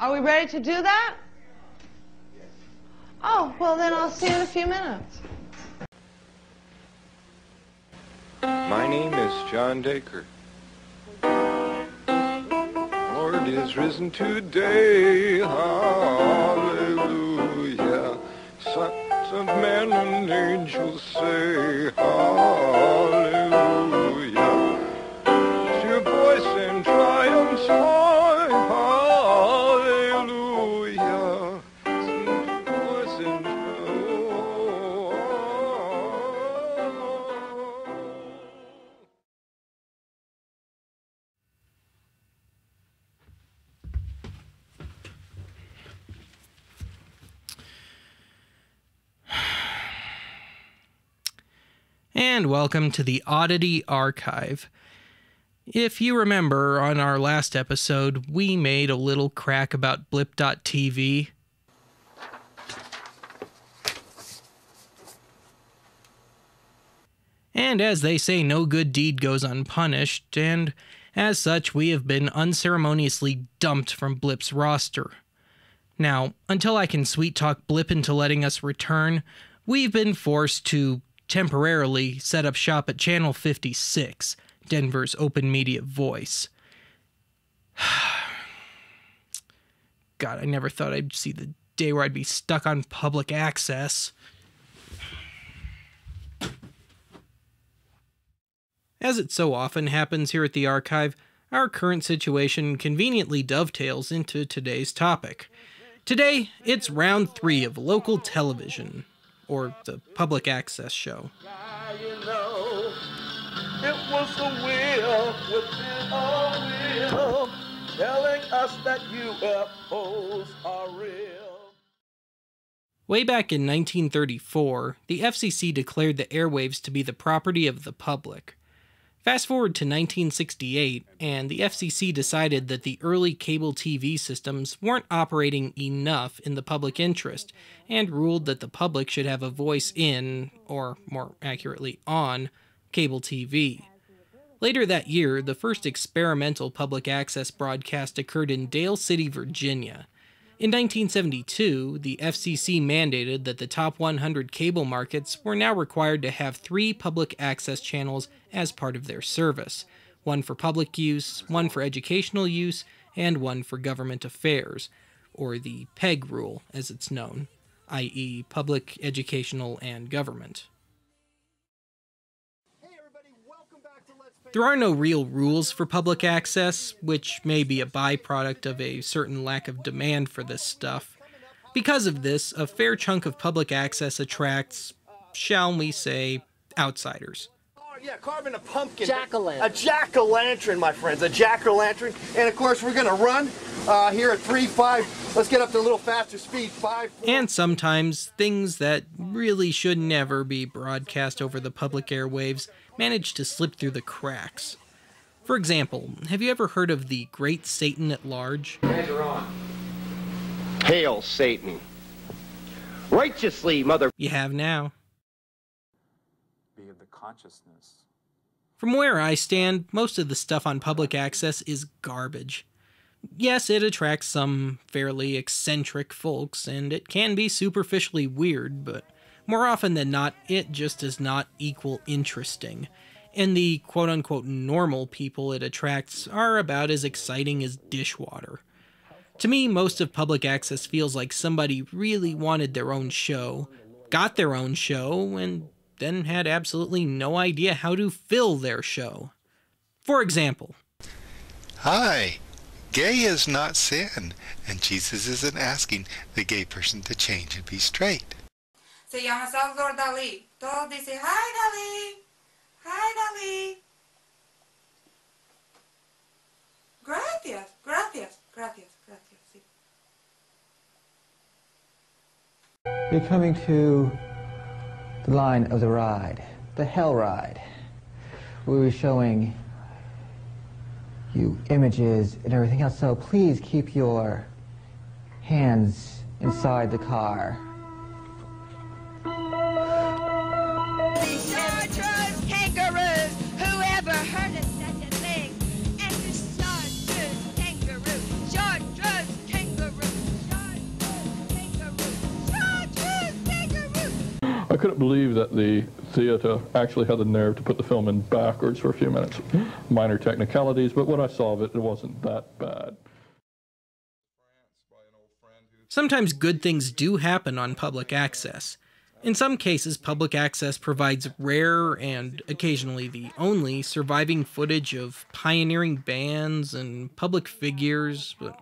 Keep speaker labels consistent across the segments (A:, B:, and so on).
A: Are we ready to do that? Oh, well then I'll see you in a few minutes.
B: My name is John Dacre. Lord is risen today. Hallelujah. Sons of men and angels say hallelujah.
C: And welcome to the Oddity Archive. If you remember, on our last episode, we made a little crack about blip.tv. And as they say, no good deed goes unpunished, and as such, we have been unceremoniously dumped from Blip's roster. Now, until I can sweet talk Blip into letting us return, we've been forced to temporarily set up shop at Channel 56, Denver's open media voice. God, I never thought I'd see the day where I'd be stuck on public access. As it so often happens here at the archive, our current situation conveniently dovetails into today's topic. Today, it's round three of local television, or the public access show.
D: you know, it was the will within our will, telling us that UFOs are real.
C: Way back in 1934, the FCC declared the airwaves to be the property of the public. Fast forward to 1968, and the FCC decided that the early cable TV systems weren't operating enough in the public interest, and ruled that the public should have a voice in, or more accurately, on, cable TV. Later that year, the first experimental public access broadcast occurred in Dale City, Virginia. In 1972, the FCC mandated that the top 100 cable markets were now required to have three public access channels as part of their service one for public use, one for educational use, and one for government affairs, or the PEG rule as it's known, i.e., public, educational, and government. There are no real rules for public access, which may be a byproduct of a certain lack of demand for this stuff. Because of this, a fair chunk of public access attracts, shall we say, outsiders.
D: Yeah, carving a pumpkin.
E: Jack-o'-lantern.
D: A jack o' lantern, my friends. A jack o' lantern. And of course, we're going to run uh, here at 3 5. Let's get up to a little faster speed. 5 four.
C: And sometimes things that really should never be broadcast over the public airwaves manage to slip through the cracks. For example, have you ever heard of the Great Satan at Large?
F: Hail Satan. Righteously, mother.
C: You have now.
G: be of the consciousness.
C: From where I stand, most of the stuff on public access is garbage. Yes, it attracts some fairly eccentric folks, and it can be superficially weird, but more often than not, it just does not equal interesting. And the quote unquote normal people it attracts are about as exciting as dishwater. To me, most of public access feels like somebody really wanted their own show, got their own show, and then had absolutely no idea how to fill their show. For example,
H: Hi. Gay is not sin, and Jesus isn't asking the gay person to change and be straight.
I: Se llama Salvador Dali. Todos dicen, hi Dali. Hi Dali. Gracias, gracias, gracias, gracias. sí.
J: You're coming to the line of the ride, the hell ride. We were showing you images and everything else, so please keep your hands inside the car.
E: I couldn't believe that the theater actually had the nerve to put the film in backwards for a few minutes. Minor technicalities, but what I saw of it, it wasn't that bad.
C: Sometimes good things do happen on public access. In some cases, public access provides rare and occasionally the only surviving footage of pioneering bands and public figures, but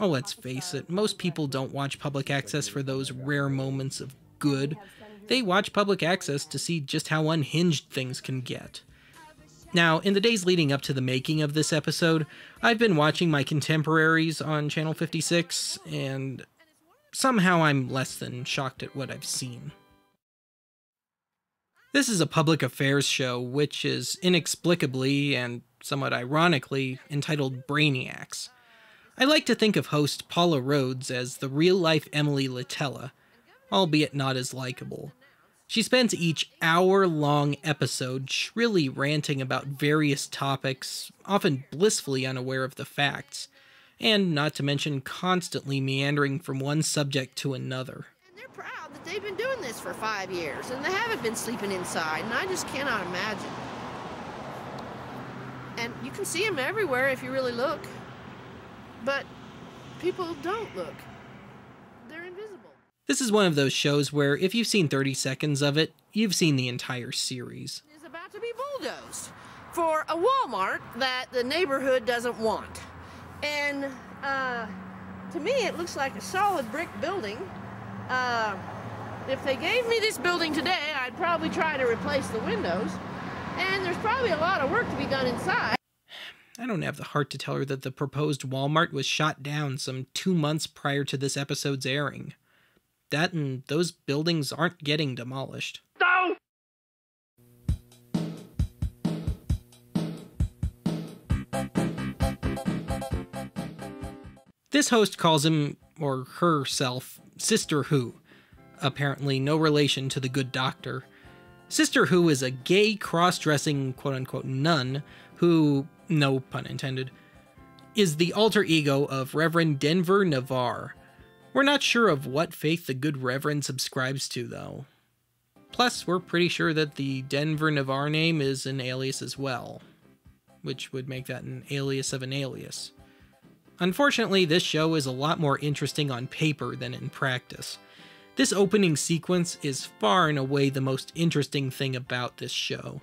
C: oh, let's face it, most people don't watch public access for those rare moments of good. They watch public access to see just how unhinged things can get. Now, in the days leading up to the making of this episode, I've been watching my contemporaries on Channel 56, and somehow I'm less than shocked at what I've seen. This is a public affairs show which is inexplicably and somewhat ironically entitled Brainiacs. I like to think of host Paula Rhodes as the real life Emily Litella, albeit not as likable. She spends each hour long episode shrilly ranting about various topics, often blissfully unaware of the facts, and not to mention constantly meandering from one subject to another.
K: And They're proud that they've been doing this for five years and they haven't been sleeping inside, and I just cannot imagine. And you can see them everywhere if you really look. But people don't look. They're invisible.
C: This is one of those shows where if you've seen 30 seconds of it, you've seen the entire series.
K: It's about to be bulldozed for a Walmart that the neighborhood doesn't want. And uh, to me, it looks like a solid brick building. Uh, if they gave me this building today, I'd probably try to replace the windows. And there's probably a lot of work to be done inside.
C: I don't have the heart to tell her that the proposed Walmart was shot down some two months prior to this episode's airing. That and those buildings aren't getting demolished. This host calls him, or herself, Sister Who. Apparently, no relation to the good doctor. Sister Who is a gay, cross dressing, quote unquote, nun who, no pun intended, is the alter ego of Reverend Denver Navarre. We're not sure of what faith the good Reverend subscribes to, though. Plus, we're pretty sure that the Denver Navarre name is an alias as well, which would make that an alias of an alias. Unfortunately, this show is a lot more interesting on paper than in practice. This opening sequence is far and away the most interesting thing about this show.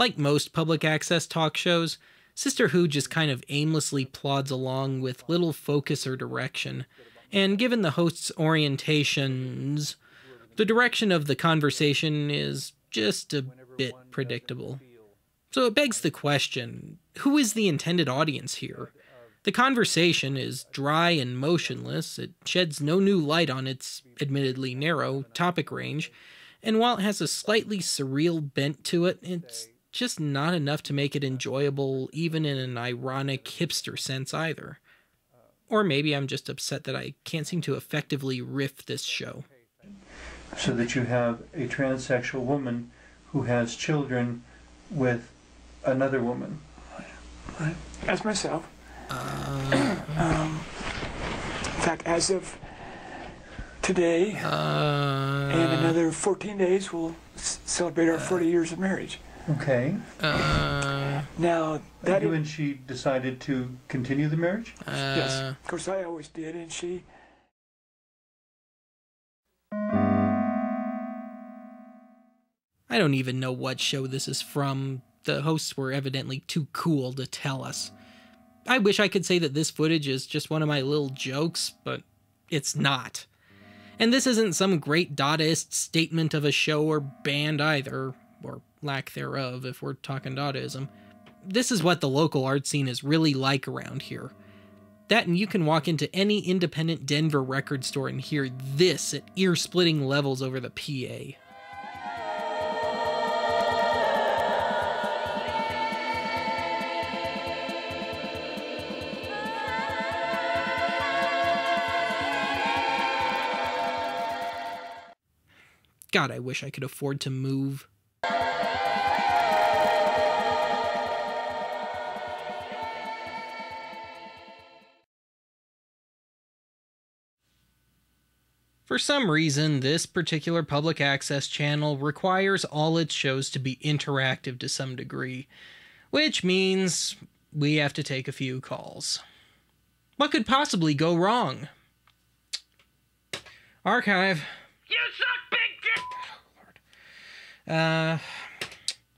C: Like most public access talk shows, Sister Who just kind of aimlessly plods along with little focus or direction, and given the host's orientations, the direction of the conversation is just a bit predictable. So it begs the question who is the intended audience here? The conversation is dry and motionless, it sheds no new light on its admittedly narrow topic range, and while it has a slightly surreal bent to it, it's just not enough to make it enjoyable, even in an ironic hipster sense either. Or maybe I'm just upset that I can't seem to effectively riff this show.
L: So that you have a transsexual woman who has children with another woman.
M: As myself.
C: Uh,
M: um, in fact, as of today,
C: uh,
M: in another 14 days, we'll s- celebrate our 40 years of marriage.
L: Okay.
C: Uh,
M: Now, that
L: you and she decided to continue the marriage?
M: yes,
C: uh,
M: of course, I always did, and she.
C: I don't even know what show this is from. The hosts were evidently too cool to tell us. I wish I could say that this footage is just one of my little jokes, but it's not. And this isn't some great Dadaist statement of a show or band either, or lack thereof if we're talking Dadaism. This is what the local art scene is really like around here. That and you can walk into any independent Denver record store and hear this at ear splitting levels over the PA. God, I wish I could afford to move. Some reason, this particular public access channel requires all its shows to be interactive to some degree, which means we have to take a few calls. What could possibly go wrong? Archive.
N: You suck big dick!
C: Uh,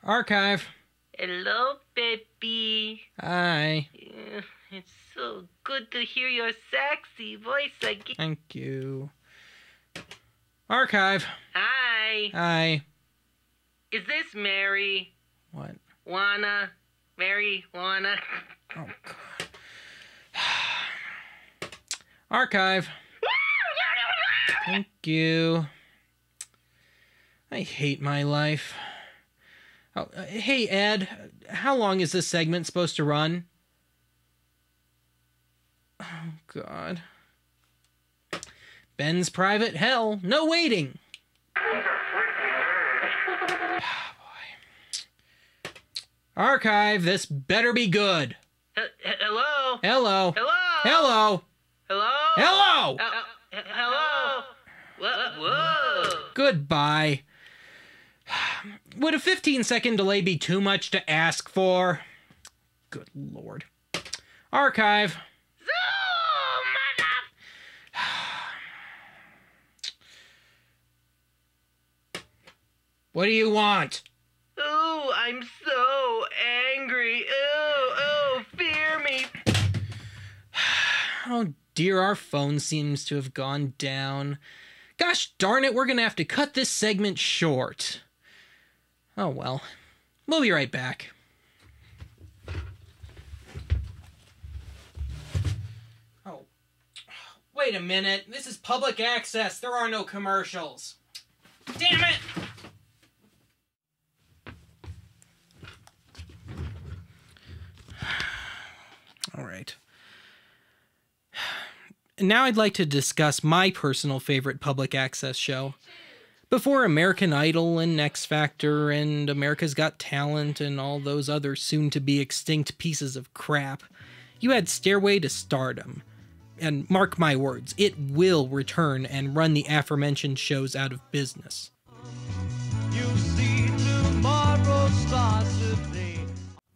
C: archive.
N: Hello, baby.
C: Hi.
N: It's so good to hear your sexy voice again.
C: Thank you. Archive.
N: Hi.
C: Hi.
N: Is this Mary?
C: What?
N: Wanna? Mary Wanna?
C: Oh, Archive. Thank you. I hate my life. Oh, uh, hey, Ed, how long is this segment supposed to run? Oh, God. Ben's private hell. No waiting. Archive, this better be good.
N: H- hello?
C: Hello.
N: Hello?
C: Hello.
N: Hello?
C: Hello.
N: Uh, uh, hello? Whoa, whoa.
C: Goodbye. Would a 15 second delay be too much to ask for? Good lord. Archive. What do you want?
N: Ooh, I'm so angry. Ooh, ooh, fear me.
C: Oh dear, our phone seems to have gone down. Gosh darn it, we're gonna have to cut this segment short. Oh well. We'll be right back. Oh. Wait a minute. This is public access. There are no commercials. Damn it! All right. Now I'd like to discuss my personal favorite public access show. Before American Idol and X Factor and America's Got Talent and all those other soon to be extinct pieces of crap, you had Stairway to Stardom. And mark my words, it will return and run the aforementioned shows out of business.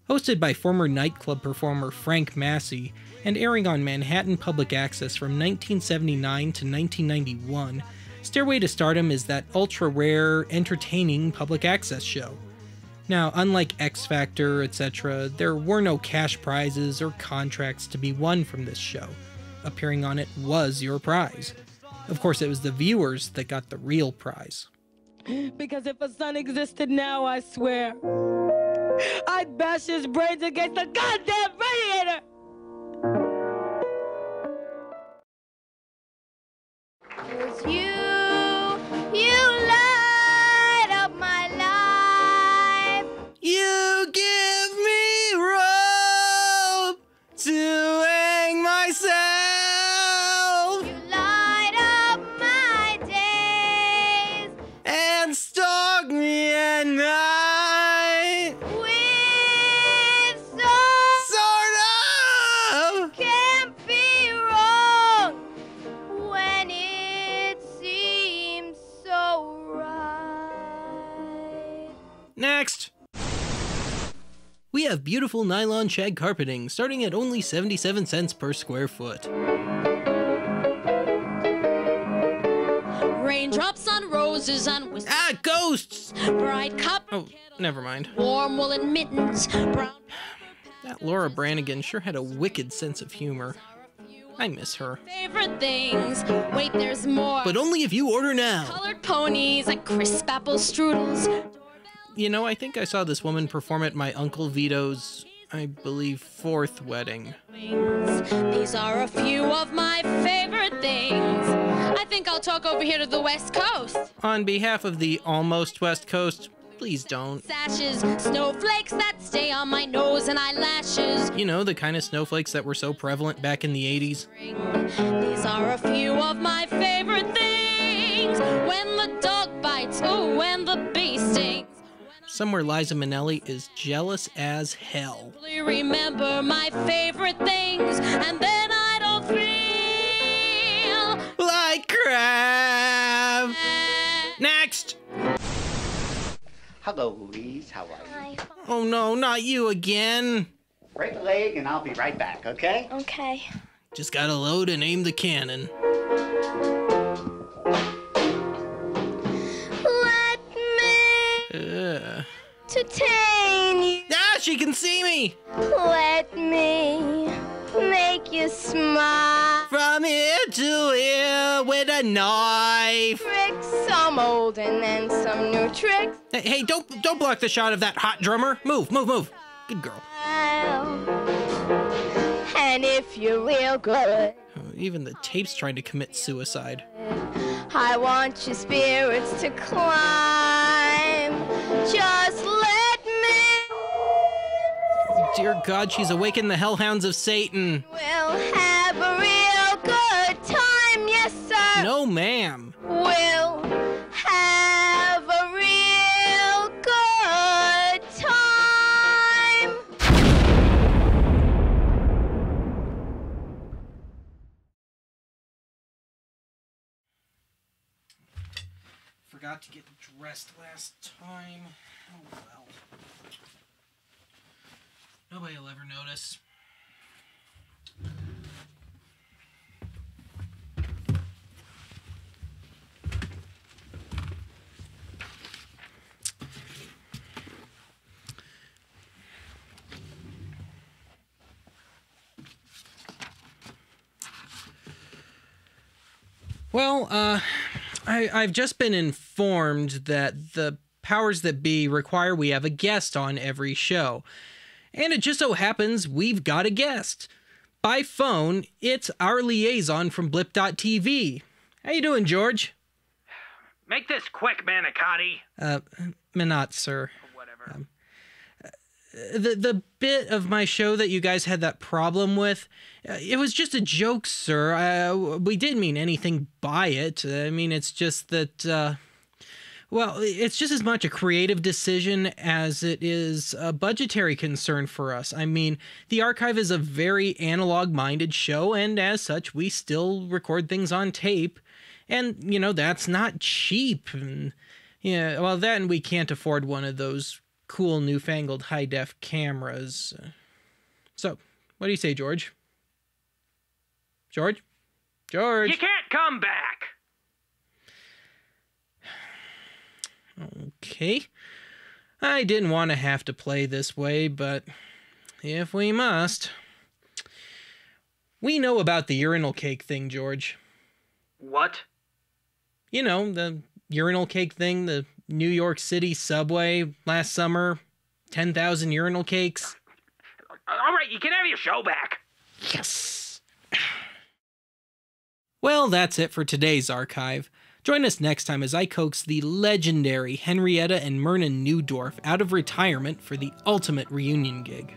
C: Hosted by former nightclub performer Frank Masi and airing on Manhattan Public Access from 1979 to 1991, Stairway to Stardom is that ultra rare, entertaining public access show. Now, unlike X Factor, etc., there were no cash prizes or contracts to be won from this show. Appearing on it was your prize. Of course, it was the viewers that got the real prize.
O: Because if a son existed now, I swear, I'd bash his brains against the goddamn radiator!
C: Beautiful nylon shag carpeting starting at only 77 cents per square foot.
P: Raindrops on roses and.
C: Ah, ghosts!
P: Bright cup.
C: Oh, never mind.
P: Warm woolen mittens. Brown.
C: That Laura Branigan sure had a wicked sense of humor. I miss her.
P: Favorite things. Wait, there's more.
C: But only if you order now.
P: Colored ponies and crisp apple strudels.
C: You know, I think I saw this woman perform at my Uncle Vito's, I believe, fourth wedding.
P: These are a few of my favorite things. I think I'll talk over here to the West Coast.
C: On behalf of the almost West Coast, please don't.
P: Sashes, snowflakes that stay on my nose and eyelashes.
C: You know, the kind of snowflakes that were so prevalent back in the 80s.
P: These are a few of my favorite things. When the dog bites, oh, when the bee stings.
C: Somewhere Liza Minnelli is jealous as hell.
P: Simply remember my favorite things, and then I don't feel
C: like crap. Next.
Q: Hello, Louise. How are you?
C: Oh no, not you again.
Q: Break a leg and I'll be right back, okay?
R: Okay.
C: Just gotta load and aim the cannon.
R: Entertain you.
C: Ah, she can see me!
R: Let me make you smile.
C: From here to here with a knife.
R: Tricks, some old and then some new tricks.
C: Hey, hey, don't don't block the shot of that hot drummer. Move, move, move. Good girl.
R: And if you're real good,
C: Oh, Even the tape's trying to commit suicide.
R: I want your spirits to climb. Just let me.
C: Dear God, she's awakened the hellhounds of Satan.
R: We'll have a real good time, yes, sir.
C: No, ma'am.
R: We'll have a real good time.
C: Forgot to get dressed last time. Oh well. Nobody will ever notice. Well, uh, I, I've just been informed that the powers that be require we have a guest on every show. And it just so happens we've got a guest. By phone, it's our liaison from Blip.tv. How you doing, George?
N: Make this quick, Manicotti.
C: Uh, Minnotte, sir.
N: Whatever.
C: Um, uh, the the bit of my show that you guys had that problem with, uh, it was just a joke, sir. Uh, we didn't mean anything by it. I mean, it's just that. Uh, well, it's just as much a creative decision as it is a budgetary concern for us. I mean, the archive is a very analog minded show, and as such, we still record things on tape. And, you know, that's not cheap. And, yeah, well, then we can't afford one of those cool newfangled high def cameras. So, what do you say, George? George? George?
N: You can't come back.
C: Okay. I didn't want to have to play this way, but if we must. We know about the urinal cake thing, George.
N: What?
C: You know, the urinal cake thing, the New York City subway last summer. 10,000 urinal cakes.
N: All right, you can have your show back.
C: Yes. Well, that's it for today's archive. Join us next time as I coax the legendary Henrietta and Myrna Newdorf out of retirement for the ultimate reunion gig.